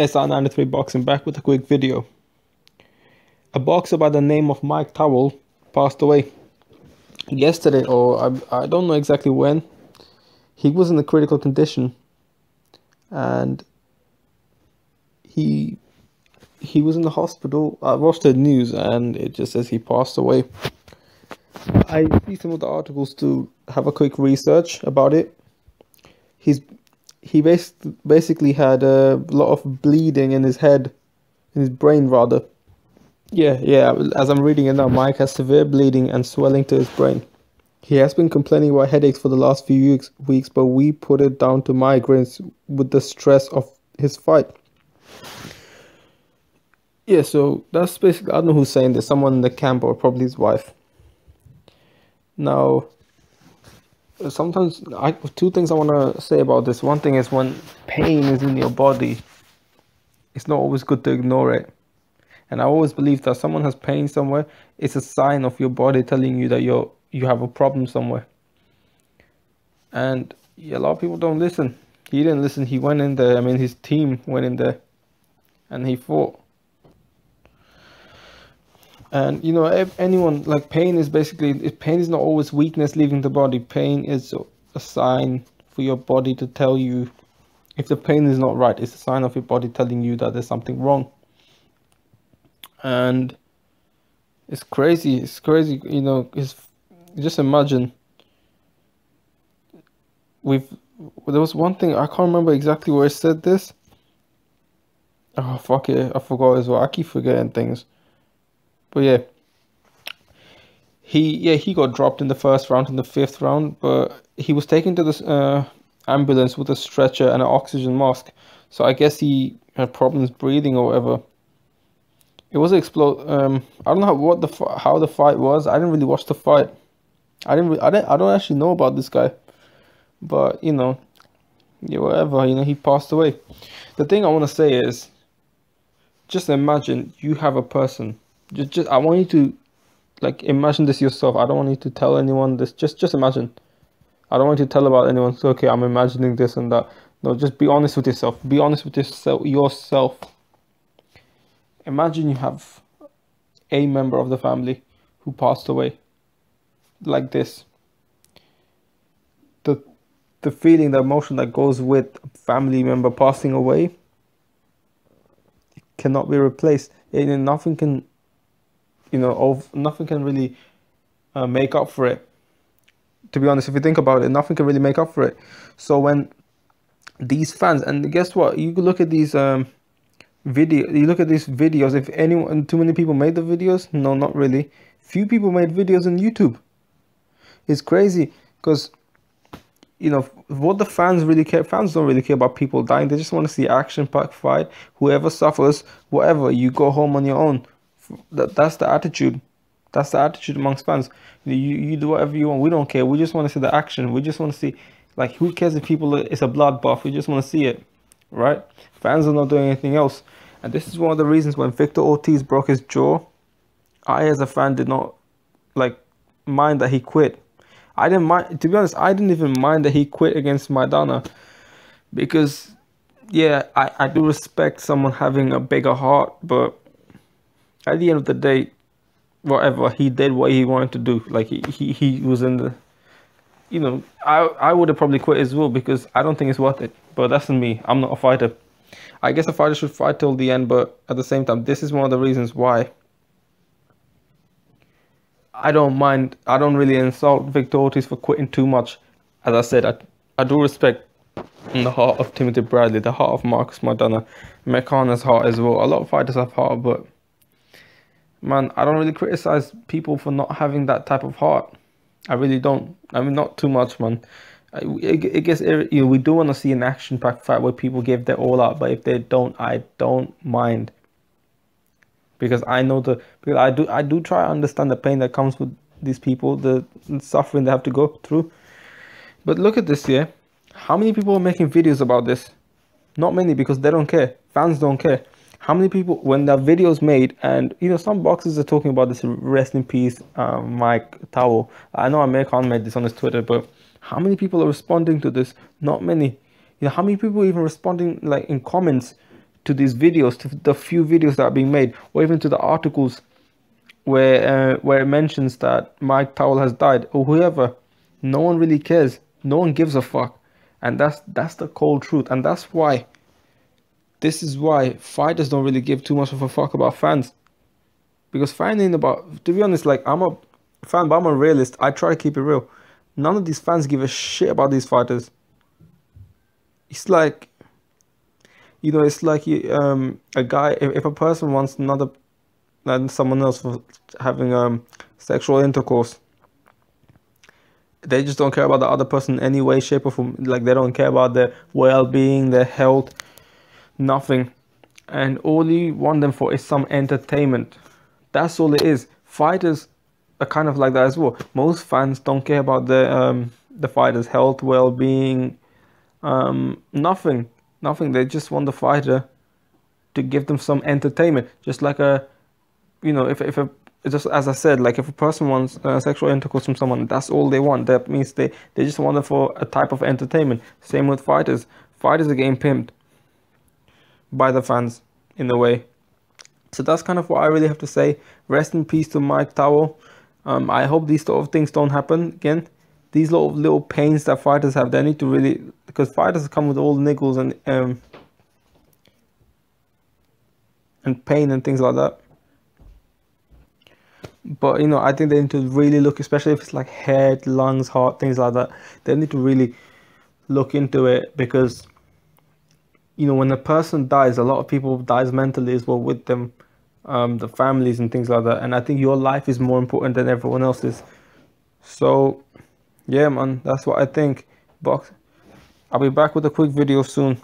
SR93 Boxing back with a quick video. A boxer by the name of Mike Towell passed away yesterday, or I, I don't know exactly when. He was in a critical condition and he he was in the hospital. I watched the news and it just says he passed away. I see some of the articles to have a quick research about it. He's he bas- basically had a lot of bleeding in his head, in his brain rather. Yeah, yeah, as I'm reading it now, Mike has severe bleeding and swelling to his brain. He has been complaining about headaches for the last few weeks, weeks, but we put it down to migraines with the stress of his fight. Yeah, so that's basically, I don't know who's saying this, someone in the camp or probably his wife. Now, sometimes I two things I want to say about this. One thing is when pain is in your body, it's not always good to ignore it. And I always believe that someone has pain somewhere, it's a sign of your body telling you that you're you have a problem somewhere. And a lot of people don't listen. He didn't listen. He went in there. I mean, his team went in there, and he fought. And you know, if anyone like pain is basically pain is not always weakness leaving the body. Pain is a sign for your body to tell you if the pain is not right. It's a sign of your body telling you that there's something wrong. And it's crazy. It's crazy. You know, it's just imagine. We've there was one thing I can't remember exactly where i said this. Oh fuck it, I forgot as well. I keep forgetting things. But yeah, he yeah he got dropped in the first round in the fifth round, but he was taken to the uh, ambulance with a stretcher and an oxygen mask. So I guess he had problems breathing or whatever. It was explode. Um, I don't know what the how the fight was. I didn't really watch the fight. I didn't. I didn't. I don't actually know about this guy, but you know, yeah, whatever. You know, he passed away. The thing I want to say is, just imagine you have a person just, just I want you to like imagine this yourself. I don't want you to tell anyone this. Just just imagine. I don't want you to tell about anyone. So, okay, I'm imagining this and that. No, just be honest with yourself. Be honest with yourself. Yourself. Imagine you have a member of the family who passed away like this. The the feeling, the emotion that goes with a family member passing away cannot be replaced. And nothing can you know, nothing can really uh, make up for it. To be honest, if you think about it, nothing can really make up for it. So when these fans, and guess what? You look at these um, video, you look at these videos. If anyone, too many people made the videos, no, not really. Few people made videos on YouTube. It's crazy because you know what the fans really care. Fans don't really care about people dying. They just want to see action-packed fight. Whoever suffers, whatever, you go home on your own that that's the attitude. That's the attitude amongst fans. You you do whatever you want. We don't care. We just want to see the action. We just want to see, like, who cares if people it's a bloodbath? We just want to see it, right? Fans are not doing anything else, and this is one of the reasons when Victor Ortiz broke his jaw, I as a fan did not like mind that he quit. I didn't mind. To be honest, I didn't even mind that he quit against Maidana, because yeah, I I do respect someone having a bigger heart, but at the end of the day, whatever he did, what he wanted to do. Like he he, he was in the, you know, I I would have probably quit as well because I don't think it's worth it. But that's me. I'm not a fighter. I guess a fighter should fight till the end, but at the same time, this is one of the reasons why. I don't mind. I don't really insult Victor Ortiz for quitting too much. As I said, I I do respect in the heart of Timothy Bradley, the heart of Marcos Maidana, Mekana's heart as well. A lot of fighters have heart, but man, I don't really criticize people for not having that type of heart. I really don't. I mean, not too much, man. It, it gets you know we do want to see an action-packed fight where people give their all out, but if they don't, I don't mind because I know the because I do I do try to understand the pain that comes with these people, the suffering they have to go through. But look at this here. How many people are making videos about this? Not many because they don't care. Fans don't care how many people when the is made and you know some boxes are talking about this rest in peace um, mike towell i know amir khan made this on his twitter but how many people are responding to this not many you know how many people even responding like in comments to these videos, to the few videos that are being made, or even to the articles where uh, where it mentions that Mike Towell has died or whoever. No one really cares. No one gives a fuck, and that's that's the cold truth, and that's why. This is why fighters don't really give too much of a fuck about fans, because finding about to be honest, like I'm a fan, but I'm a realist. I try to keep it real. None of these fans give a shit about these fighters. It's like, you know, it's like um, a guy. If, if a person wants another than someone else for having um sexual intercourse. They just don't care about the other person in any way, shape, or form. Like they don't care about their well-being, their health, nothing. And all you want them for is some entertainment. That's all it is. Fighters are kind of like that as well. Most fans don't care about the um the fighters' health, well-being, um, nothing, nothing. They just want the fighter to give them some entertainment, just like a you know, if if a just as I said, like if a person wants uh, sexual intercourse from someone, that's all they want. That means they they just want it for a type of entertainment. Same with fighters. Fighters are getting pimped by the fans in a way. So that's kind of what I really have to say. Rest in peace to Mike Towell. Um, I hope these sort of things don't happen again. These little little pains that fighters have, they need to really because fighters come with all the niggles and um and pain and things like that but you know i think they need to really look especially if it's like head lungs heart things like that they need to really look into it because you know when a person dies a lot of people dies mentally as well with them um, the families and things like that. And i think your life is more important than everyone else's. So yeah man that's what i think. Box i'll be back with a quick video soon